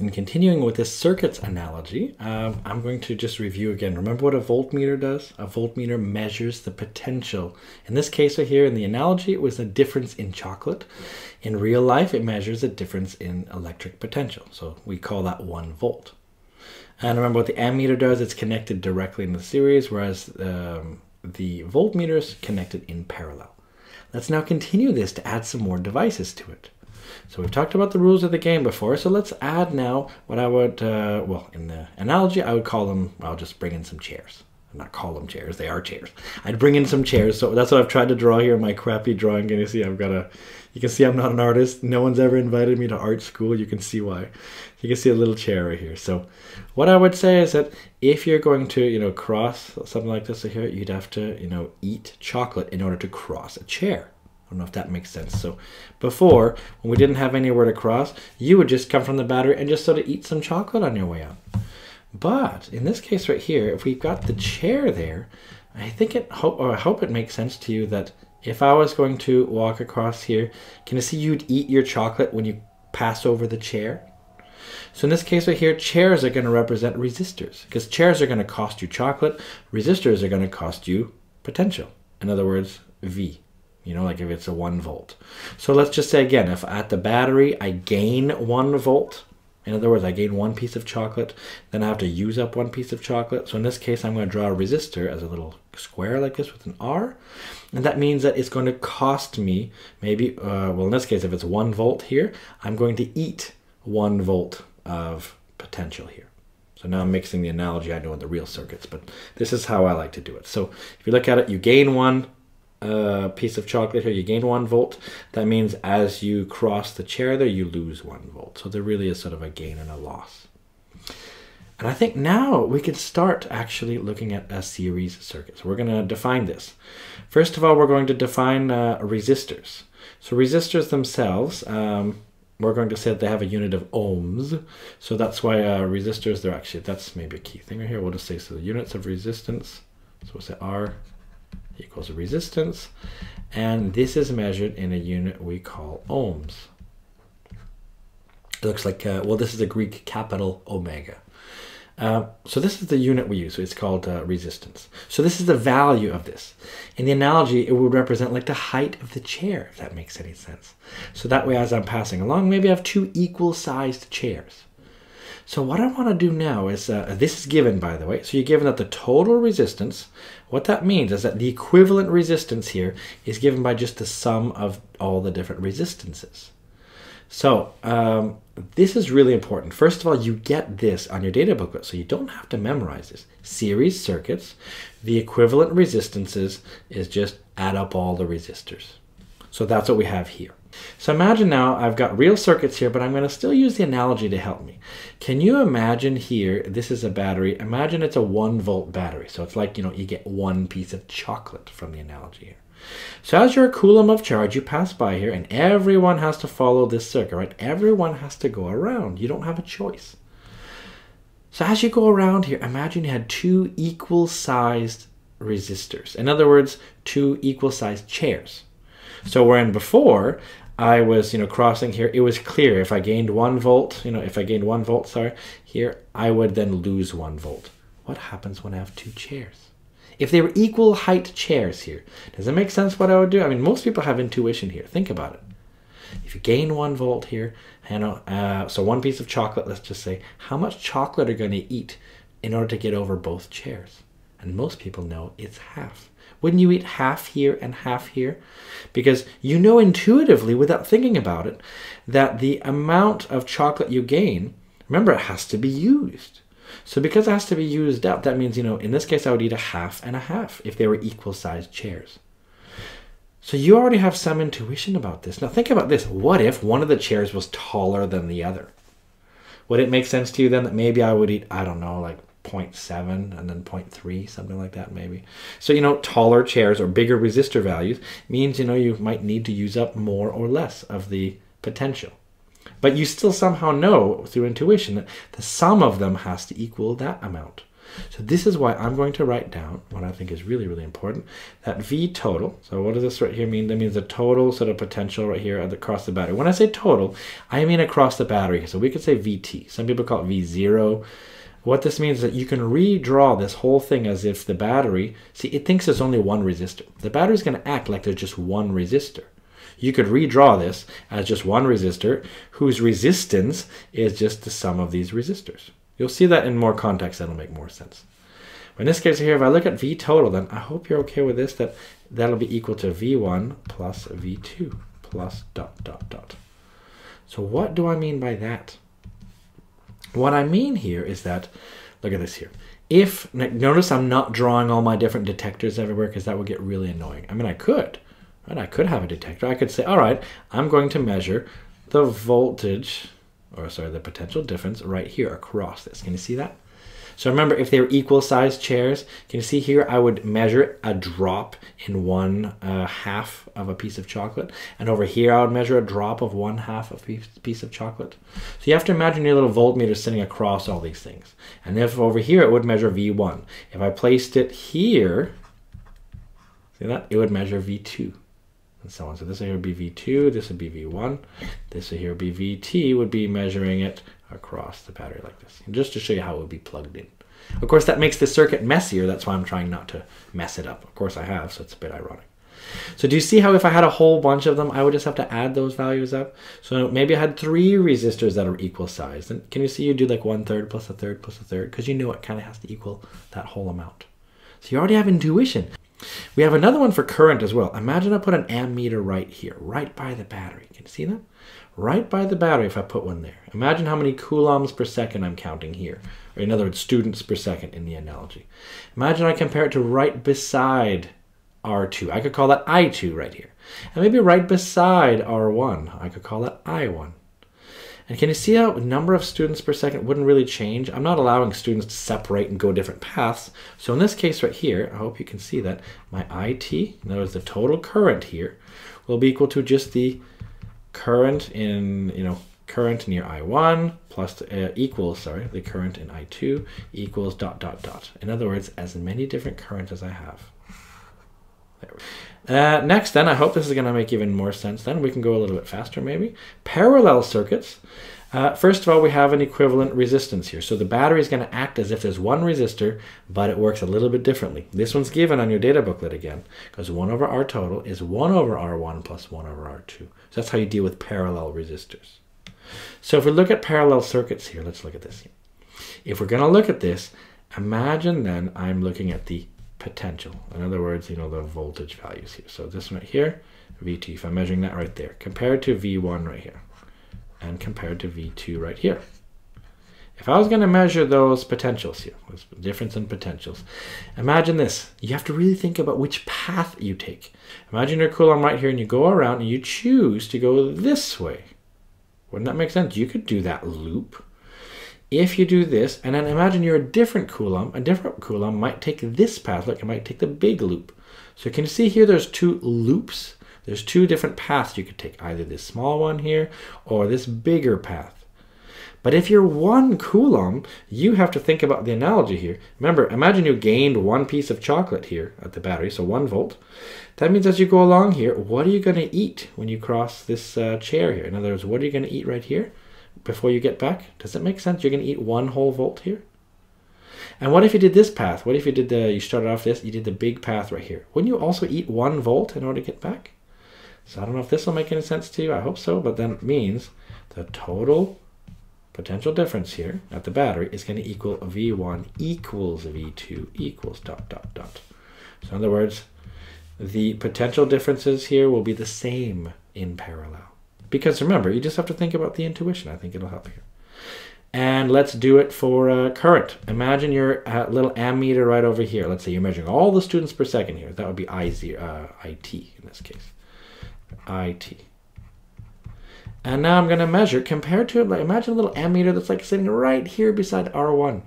In continuing with this circuits analogy, um, I'm going to just review again. Remember what a voltmeter does? A voltmeter measures the potential. In this case right here, in the analogy, it was a difference in chocolate. In real life, it measures a difference in electric potential. So we call that one volt. And remember what the ammeter does, it's connected directly in the series, whereas um, the voltmeter is connected in parallel. Let's now continue this to add some more devices to it. So we've talked about the rules of the game before, so let's add now what I would, uh, well, in the analogy, I would call them, I'll just bring in some chairs. Not call them chairs, they are chairs. I'd bring in some chairs, so that's what I've tried to draw here, in my crappy drawing. Can you see I've got a, you can see I'm not an artist. No one's ever invited me to art school. You can see why. You can see a little chair right here. So what I would say is that if you're going to, you know, cross something like this here, you'd have to, you know, eat chocolate in order to cross a chair. I don't know if that makes sense. So before, when we didn't have anywhere to cross, you would just come from the battery and just sort of eat some chocolate on your way out. But in this case right here, if we've got the chair there, I think it, or I hope it makes sense to you that if I was going to walk across here, can you see you'd eat your chocolate when you pass over the chair? So in this case right here, chairs are going to represent resistors because chairs are going to cost you chocolate. Resistors are going to cost you potential. In other words, V you know, like if it's a one volt. So let's just say again, if at the battery I gain one volt, in other words, I gain one piece of chocolate, then I have to use up one piece of chocolate. So in this case, I'm going to draw a resistor as a little square like this with an R. And that means that it's going to cost me maybe, uh, well, in this case, if it's one volt here, I'm going to eat one volt of potential here. So now I'm mixing the analogy I know in the real circuits, but this is how I like to do it. So if you look at it, you gain one, a piece of chocolate here, you gain one volt. That means as you cross the chair there, you lose one volt. So there really is sort of a gain and a loss. And I think now we can start actually looking at a series circuit. So we're going to define this. First of all, we're going to define uh, resistors. So resistors themselves, um, we're going to say that they have a unit of ohms. So that's why uh, resistors, they're actually, that's maybe a key thing right here. We'll just say, so the units of resistance, so we'll say R equals a resistance. And this is measured in a unit we call ohms. It looks like, uh, well, this is a Greek capital omega. Uh, so this is the unit we use. So it's called uh, resistance. So this is the value of this. In the analogy, it would represent like the height of the chair, if that makes any sense. So that way, as I'm passing along, maybe I have two equal-sized chairs. So what I want to do now is, uh, this is given by the way, so you're given that the total resistance, what that means is that the equivalent resistance here is given by just the sum of all the different resistances. So um, this is really important. First of all, you get this on your data booklet, so you don't have to memorize this. Series circuits, the equivalent resistances is just add up all the resistors. So that's what we have here. So imagine now I've got real circuits here, but I'm going to still use the analogy to help me. Can you imagine here, this is a battery, imagine it's a one volt battery. So it's like, you know, you get one piece of chocolate from the analogy here. So as your coulomb of charge, you pass by here and everyone has to follow this circuit, right? Everyone has to go around. You don't have a choice. So as you go around here, imagine you had two equal sized resistors. In other words, two equal sized chairs. So wherein before I was, you know, crossing here, it was clear if I gained one volt, you know, if I gained one volt, sorry, here, I would then lose one volt. What happens when I have two chairs? If they were equal height chairs here, does it make sense what I would do? I mean, most people have intuition here. Think about it. If you gain one volt here, you know, uh, so one piece of chocolate, let's just say, how much chocolate are you going to eat in order to get over both chairs? And most people know it's half. Wouldn't you eat half here and half here? Because you know intuitively, without thinking about it, that the amount of chocolate you gain, remember, it has to be used. So because it has to be used up, that means, you know, in this case, I would eat a half and a half if they were equal sized chairs. So you already have some intuition about this. Now think about this. What if one of the chairs was taller than the other? Would it make sense to you then that maybe I would eat, I don't know, like 0.7 and then 0.3 something like that maybe so you know taller chairs or bigger resistor values means you know you might need to use up more or less of the potential but you still somehow know through intuition that the sum of them has to equal that amount So this is why I'm going to write down what I think is really, really important, that V total. So what does this right here mean? That means the total sort of potential right here across the battery. When I say total, I mean across the battery. So we could say VT. Some people call it V0. What this means is that you can redraw this whole thing as if the battery, see, it thinks there's only one resistor. The battery is going to act like there's just one resistor. You could redraw this as just one resistor whose resistance is just the sum of these resistors. You'll see that in more context, that'll make more sense. in this case here, if I look at V total, then I hope you're okay with this, that that'll be equal to V1 plus V2 plus dot dot dot. So what do I mean by that? What I mean here is that, look at this here. If, notice I'm not drawing all my different detectors everywhere because that would get really annoying. I mean, I could, right? I could have a detector. I could say, all right, I'm going to measure the voltage, or sorry, the potential difference right here across this. Can you see that? So remember, if they were equal sized chairs, can you see here, I would measure a drop in one uh, half of a piece of chocolate. And over here, I would measure a drop of one half of a piece of chocolate. So you have to imagine your little voltmeter sitting across all these things. And if over here, it would measure V1. If I placed it here, see that? It would measure V2 and so on. So this here would be V2, this would be V1, this here would be VT, would be measuring it across the battery like this. Just to show you how it would be plugged in. Of course, that makes the circuit messier. That's why I'm trying not to mess it up. Of course, I have, so it's a bit ironic. So do you see how if I had a whole bunch of them, I would just have to add those values up? So maybe I had three resistors that are equal size. And can you see you do like one third plus a third plus a third? Because you know it kind of has to equal that whole amount. So you already have intuition. We have another one for current as well. Imagine I put an ammeter right here, right by the battery. Can you see that? Right by the battery if I put one there. Imagine how many coulombs per second I'm counting here. Or in other words, students per second in the analogy. Imagine I compare it to right beside R2. I could call that I2 right here. And maybe right beside R1, I could call that I1. And can you see how the number of students per second wouldn't really change? I'm not allowing students to separate and go different paths. So in this case right here, I hope you can see that my IT, in other words, the total current here, will be equal to just the current in, you know, current near I1 plus uh, equals, sorry, the current in I2 equals dot, dot, dot. In other words, as many different currents as I have. Uh, next, then, I hope this is going to make even more sense. Then we can go a little bit faster, maybe. Parallel circuits. Uh, first of all, we have an equivalent resistance here. So the battery is going to act as if there's one resistor, but it works a little bit differently. This one's given on your data booklet again, because 1 over R total is 1 over R1 plus 1 over R2. So that's how you deal with parallel resistors. So if we look at parallel circuits here, let's look at this. If we're going to look at this, imagine then I'm looking at the potential. In other words, you know, the voltage values here. So this right here, VT, if I'm measuring that right there, compared to V1 right here, and compared to V2 right here. If I was going to measure those potentials here, difference in potentials, imagine this. You have to really think about which path you take. Imagine your coulomb right here and you go around and you choose to go this way. Wouldn't that make sense? You could do that loop if you do this, and then imagine you're a different Coulomb, a different Coulomb might take this path, like it might take the big loop. So can you see here there's two loops? There's two different paths you could take, either this small one here or this bigger path. But if you're one Coulomb, you have to think about the analogy here. Remember, imagine you gained one piece of chocolate here at the battery, so one volt. That means as you go along here, what are you going to eat when you cross this uh, chair here? In other words, what are you going to eat right here? Before you get back? Does it make sense? You're going to eat one whole volt here? And what if you did this path? What if you did the, you started off this, you did the big path right here? Wouldn't you also eat one volt in order to get back? So I don't know if this will make any sense to you. I hope so, but then it means the total potential difference here at the battery is going to equal V1 equals V2 equals dot, dot, dot. So in other words, the potential differences here will be the same in parallel. Because remember, you just have to think about the intuition. I think it'll help you. And let's do it for uh, current. Imagine your uh, little ammeter right over here. Let's say you're measuring all the students per second here. That would be I uh, IT in this case. IT. And now I'm going to measure compared to, imagine a little ammeter that's like sitting right here beside R1.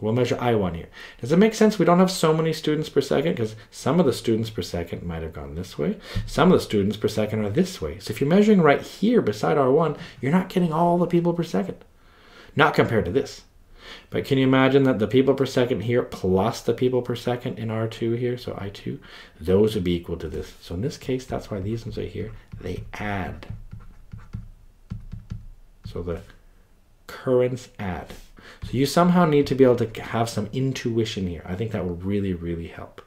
We'll measure I1 here. Does it make sense we don't have so many students per second? Because some of the students per second might have gone this way. Some of the students per second are this way. So if you're measuring right here beside R1, you're not getting all the people per second. Not compared to this. But can you imagine that the people per second here plus the people per second in R2 here, so I2, those would be equal to this. So in this case, that's why these ones are here, they add. So the currents add. So you somehow need to be able to have some intuition here. I think that would really, really help.